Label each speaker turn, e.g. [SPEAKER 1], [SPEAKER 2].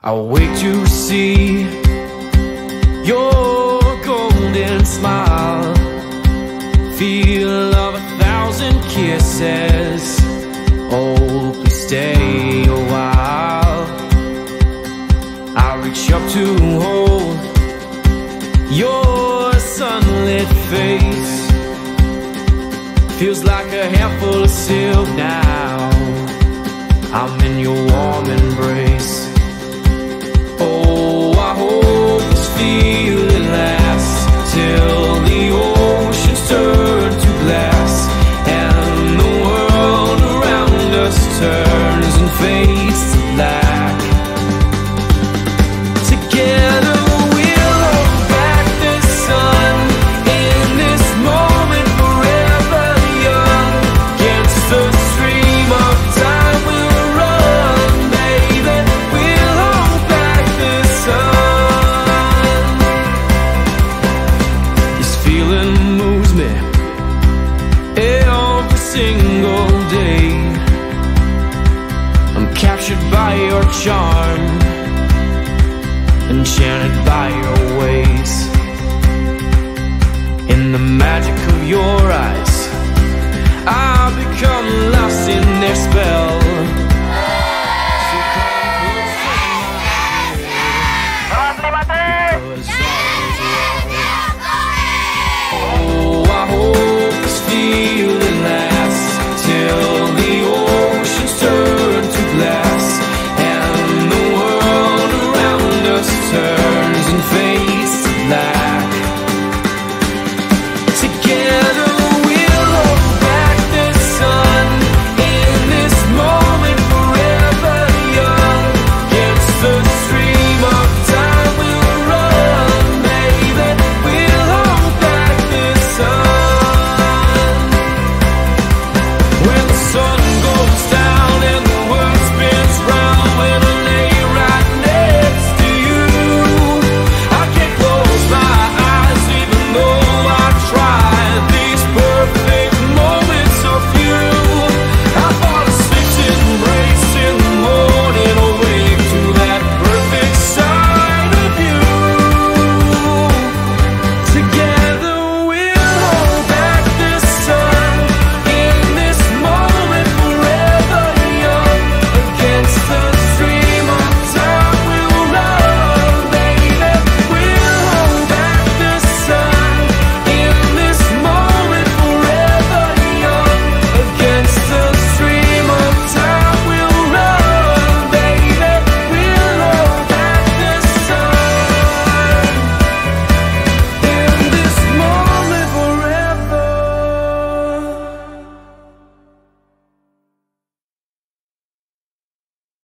[SPEAKER 1] I'll wait to see your golden smile. Feel of a thousand kisses. Oh, please stay a while. I'll reach up to hold your sunlit face. Feels like a handful of silk now. I'm in your warm embrace. Turns and by your charm, enchanted by your ways. In the magic of your eyes, I become lost in their spell. Because